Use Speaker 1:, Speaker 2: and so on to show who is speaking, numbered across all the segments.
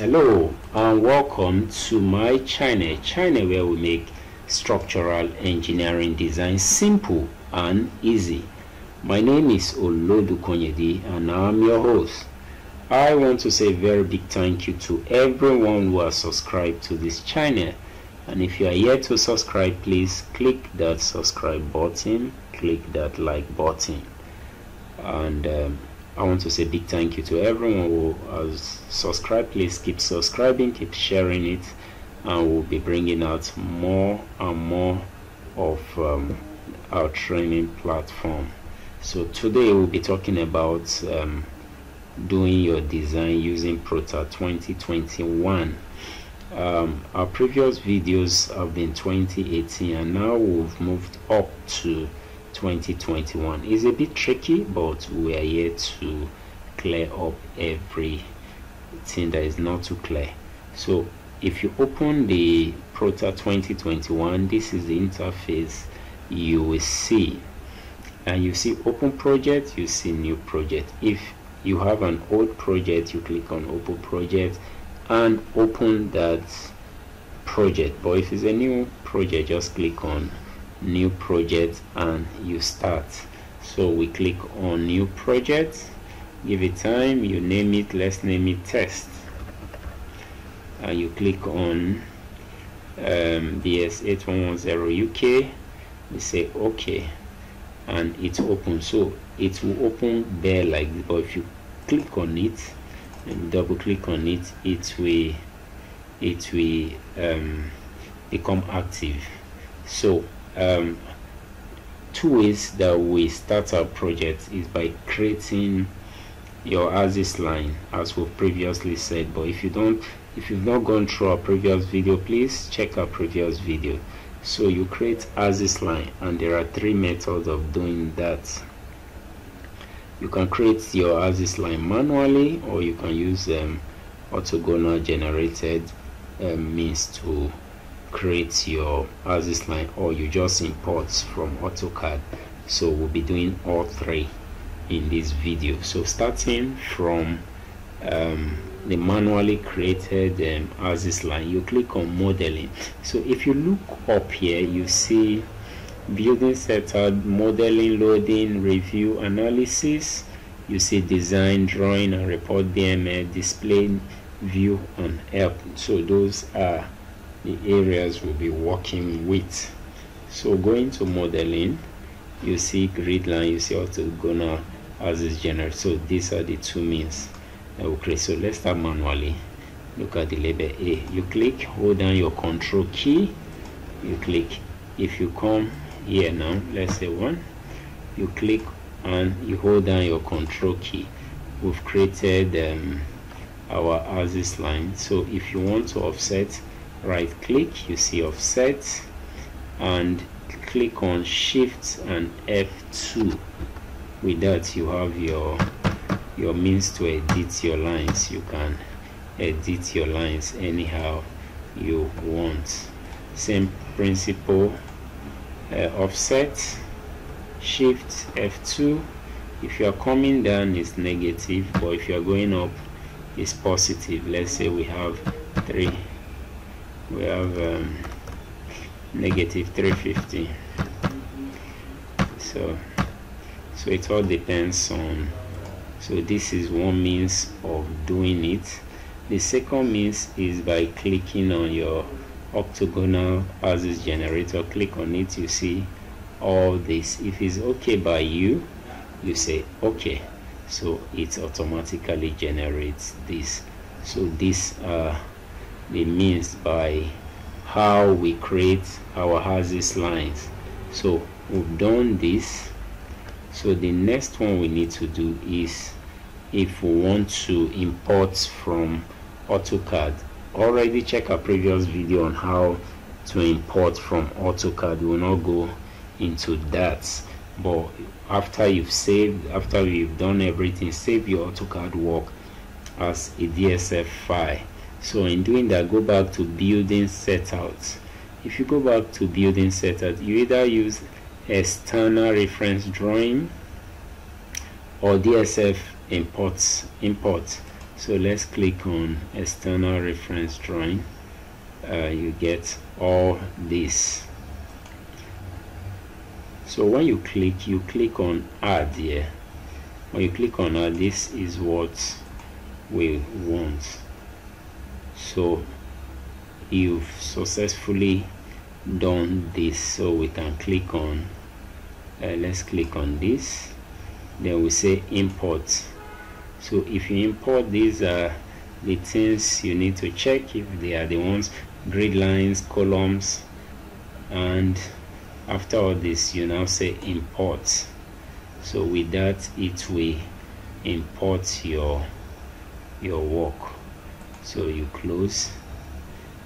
Speaker 1: hello and welcome to my channel channel where we make structural engineering design simple and easy. My name is olodu keonyedi and i'm your host. I want to say very big thank you to everyone who has subscribed to this channel. And if you are yet to subscribe please click that subscribe button click that like button. And um, I want to say big thank you to everyone who has subscribed. Please keep subscribing, keep sharing it, and we'll be bringing out more and more of um, our training platform. So today we'll be talking about um, doing your design using Prota 2021. Um, our previous videos have been 2018 and now we've moved up to 2021 is a bit tricky but we are here to clear up everything that is not too clear. So if you open the Prota 2021 this is the interface you will see. And you see open project you see new project. If you have an old project you click on open project and open that project. But if it's a new project just click on new project and you start. So we click on new project give it time you name it let's name it test. And you click on um, BS8110 UK we say okay and it's open. So it will open there like this but if you click on it and double click on it it will it will um, become active. So um, two ways that we start our project is by creating your axis line as we previously said. But if you don't if you've not gone through our previous video please check our previous video. So you create axis line and there are three methods of doing that. You can create your axis line manually or you can use um, orthogonal generated um, means to create your axis line or you just import from AutoCAD. So we'll be doing all three in this video. So starting from um, the manually created um, axis line you click on modeling. So if you look up here you see building setup modeling loading review analysis. You see design drawing and report DML display view and help. So those are the areas we'll be working with. So going to modeling you see grid line you see orthogonal is generate so these are the two means. That will create so let's start manually. Look at the label a. You click hold down your control key. You click. If you come here now let's say one. You click and you hold down your control key. We've created um, our axis line. So if you want to offset right click you see offset and click on shift and F2 with that you have your your means to edit your lines. You can edit your lines anyhow you want. Same principle uh, offset shift F2 if you are coming down it's negative but if you are going up it's positive. Let's say we have three we have um, negative 350 so so it all depends on so this is one means of doing it. The second means is by clicking on your orthogonal axis generator. Click on it you see all this. If it's okay by you you say okay. So it automatically generates this. So this uh the means by how we create our axis lines. So we've done this. So the next one we need to do is if we want to import from AutoCAD. Already check our previous video on how to import from AutoCAD. We will not go into that. But after you've saved after you've done everything save your AutoCAD work as a DXF file so in doing that go back to building setout if you go back to building setout you either use external reference drawing or DXF imports import. So let's click on external reference drawing. Uh, you get all this. So when you click you click on add here. When you click on add this is what we want so you've successfully done this. So we can click on uh, let's click on this. Then we say import. So if you import these are the things you need to check if they are the ones grid lines columns and after all this you now say import. So with that it will import your your work so you close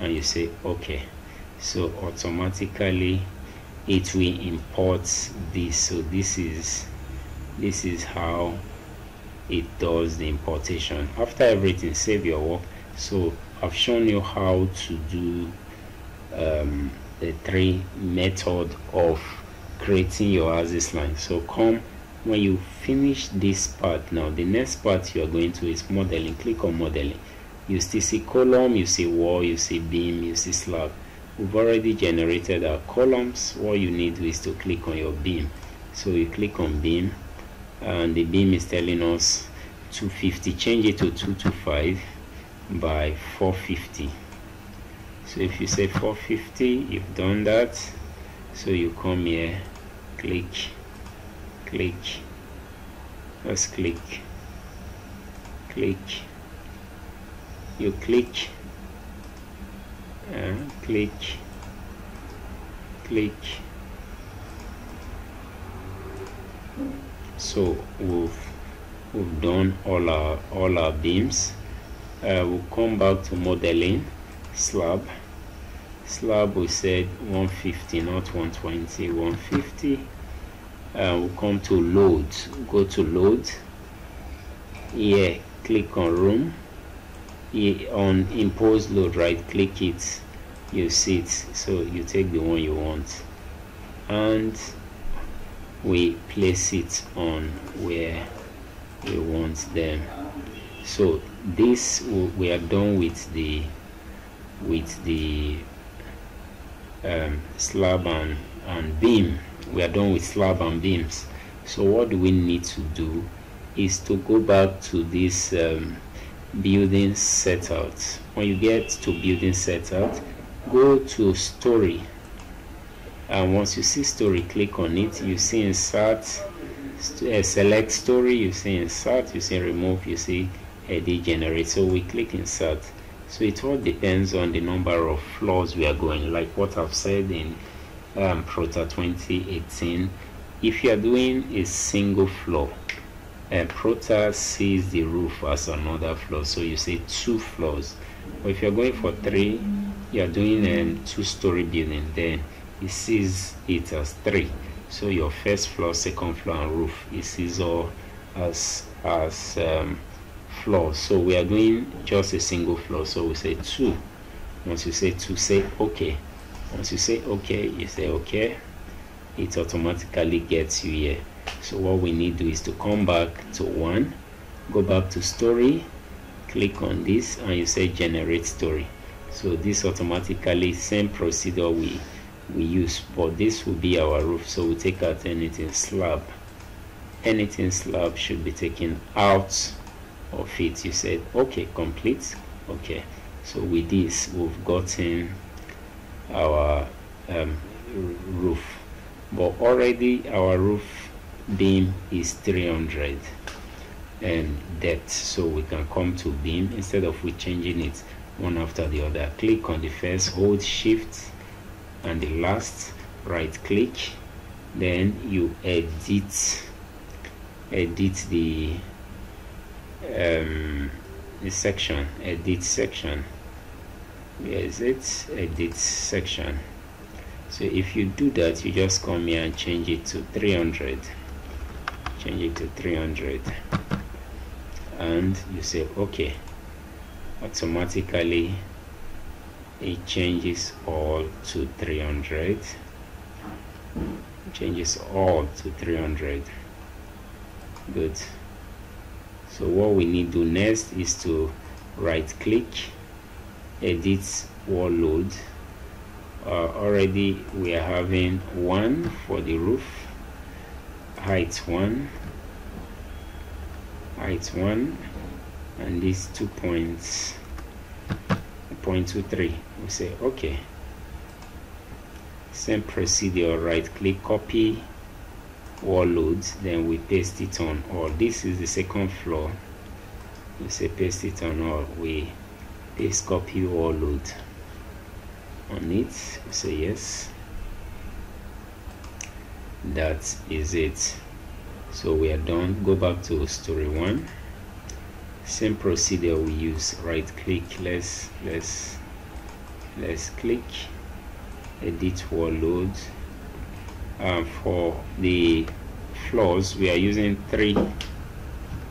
Speaker 1: and you say okay. So automatically it will import this. So this is this is how it does the importation. After everything save your work. So I've shown you how to do um, the three method of creating your axis line. So come when you finish this part now the next part you are going to is modeling. Click on modeling you still see column you see wall you see beam you see slab we've already generated our columns. What you need is to click on your beam. So you click on beam and the beam is telling us 250 change it to 225 by 450 so if you say 450 you've done that. So you come here click click. Let's click click you click. Uh, click. Click. So we've we've done all our all our beams. Uh, we'll come back to modeling slab. Slab we said 150 not 120 150 uh, we'll come to load. Go to load. Here click on room on impose load right click it you see it so you take the one you want. And we place it on where we want them. So this we are done with the with the um, slab and, and beam. We are done with slab and beams. So what do we need to do is to go back to this um, building setout when you get to building setout go to story. And once you see story click on it. You see insert uh, select story. You see insert. You see remove. You see edit generate. So we click insert. So it all depends on the number of floors we are going. Like what I've said in um, Prota 2018 if you are doing a single floor and Prota sees the roof as another floor. So you say two floors. But if you're going for three you're doing a two-story building. Then it sees it as three. So your first floor second floor and roof it sees all as as um, floors. So we are doing just a single floor. So we say two. Once you say two say okay. Once you say okay you say okay it automatically gets you here so what we need to do is to come back to one go back to story click on this and you say generate story. So this automatically same procedure we we use but this will be our roof. So we take out anything slab. Anything slab should be taken out of it. You said okay complete. Okay. So with this we've gotten our um, roof. But already our roof beam is 300 and depth. So we can come to beam instead of we changing it one after the other. Click on the first hold shift and the last right click. Then you edit edit the um, the section edit section. Where is it edit section. So if you do that you just come here and change it to 300 change it to 300 and you say okay. Automatically it changes all to 300 changes all to 300 good. So what we need to do next is to right click edit wall load. Uh, already we are having one for the roof height one height one and these two points point two three. We say okay. Same procedure right click copy wall loads then we paste it on all. This is the second floor. We say paste it on all. We paste copy wall load on it. We say yes that is it. So we are done. Go back to story one. Same procedure we use. Right click let's let's let's click. Edit wall uh, for the floors we are using 3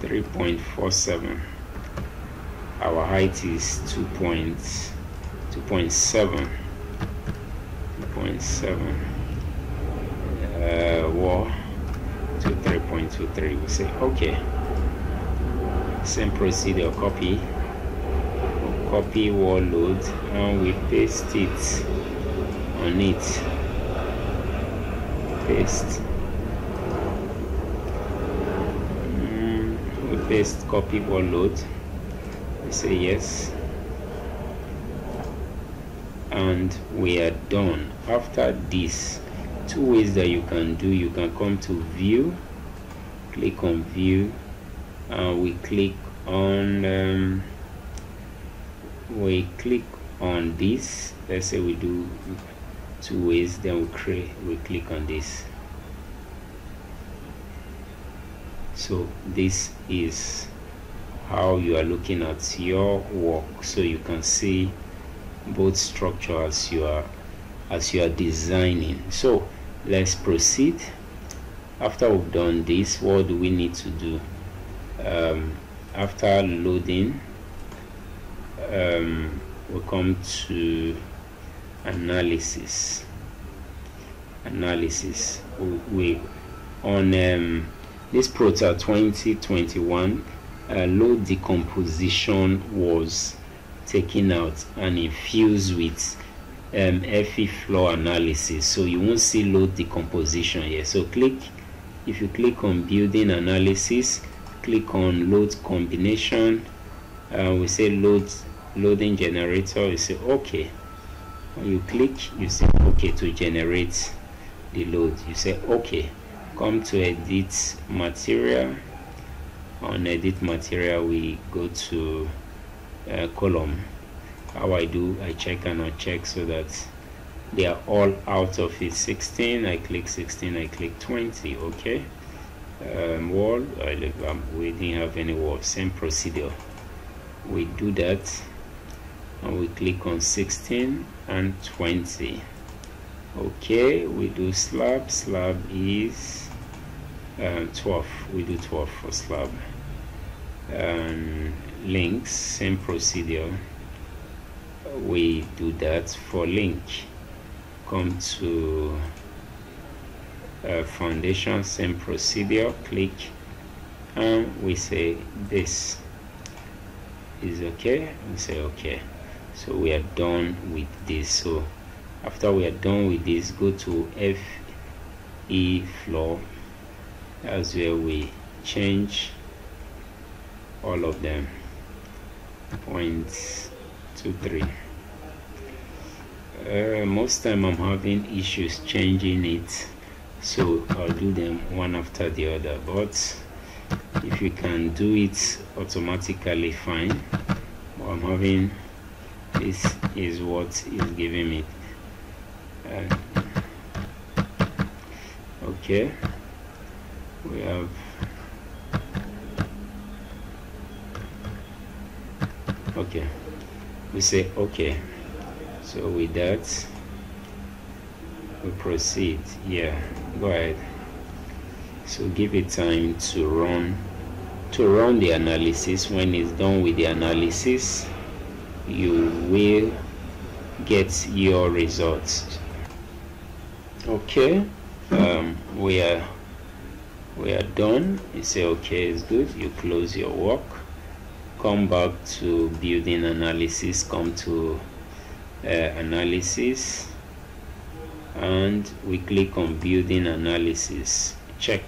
Speaker 1: 3.47 our height is 2 2.7 2.7 uh, wall to 3.23 we say okay. Same procedure copy. Copy wall load and we paste it on it. Paste. Mm, we paste copy wall load. We say yes. And we are done. After this two ways that you can do you can come to view click on view and we click on um, we click on this. Let's say we do two ways then we create we click on this. So this is how you are looking at your work. So you can see both structure as you are as you are designing. So let's proceed. After we've done this what do we need to do? Um, after loading um, we come to analysis. Analysis. We on um, this Prota 2021 uh, load decomposition was taken out and infused with um, FE floor analysis so you won't see load decomposition here. So click if you click on building analysis click on load combination uh, we say load loading generator you say okay. When you click you say okay to generate the load. You say okay. Come to edit material. On edit material we go to uh, column how I do I check and I check so that they are all out of it. 16 I click 16 I click 20 okay? Um, wall I um, we didn't have any wall same procedure. We do that and we click on 16 and 20 okay we do slab slab is uh, 12 we do 12 for slab. And links same procedure we do that for link come to uh, foundation same procedure click and we say this is okay. We say okay. So we are done with this. So after we are done with this go to fe floor. That's where we change all of them. Points two three uh, most time I'm having issues changing it so I'll do them one after the other. But if you can do it automatically fine. I'm having this is what is giving me uh, okay. We have okay. We say okay so with that we proceed. Yeah go ahead. So give it time to run to run the analysis. When it's done with the analysis you will get your results. Okay um, we are we are done. You say okay it's good. You close your work. Come back to building analysis come to uh, analysis and we click on building analysis. Check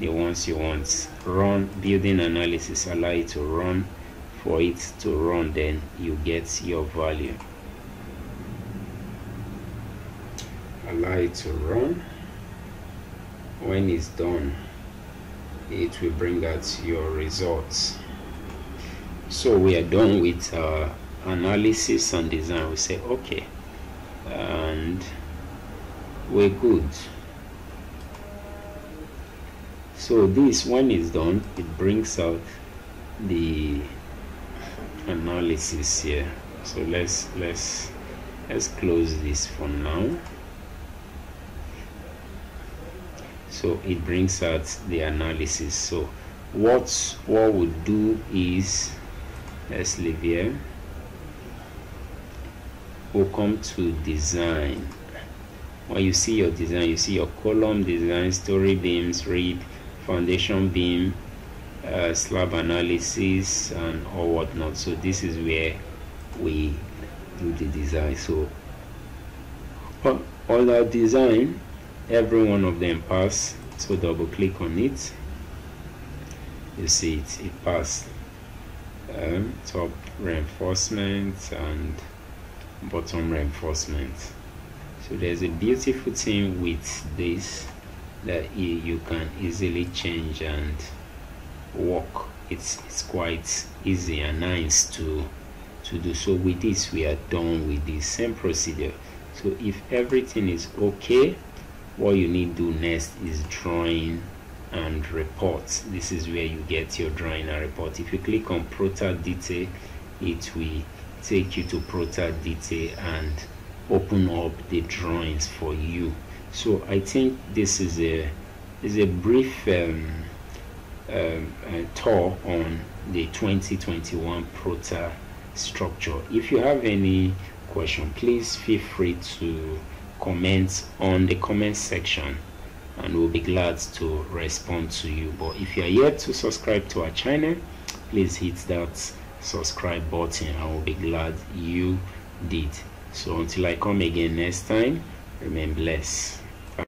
Speaker 1: the ones you want. Run building analysis allow it to run for it to run then you get your value. Allow it to run. When it's done it will bring out your results. So we are done with our analysis and design we say okay and we're good. So this one is done it brings out the analysis here. So let's let's let's close this for now. So it brings out the analysis. So what what we do is let's leave here we'll come to design. When you see your design you see your column design story beams read foundation beam uh, slab analysis and all whatnot. So this is where we do the design. So on our design every one of them pass so double click on it. You see it it passed um, top reinforcement and bottom reinforcement. So there's a beautiful thing with this that you can easily change and work. It's it's quite easy and nice to to do. So with this we are done with the same procedure. So if everything is okay what you need to do next is drawing and reports this is where you get your drawing and report. If you click on prota detail it will take you to prota detail and open up the drawings for you. So i think this is a is a brief um, um, tour on the 2021 prota structure. If you have any question please feel free to comment on the comment section and we'll be glad to respond to you. But if you are yet to subscribe to our channel please hit that subscribe button i will be glad you did. So until i come again next time remain blessed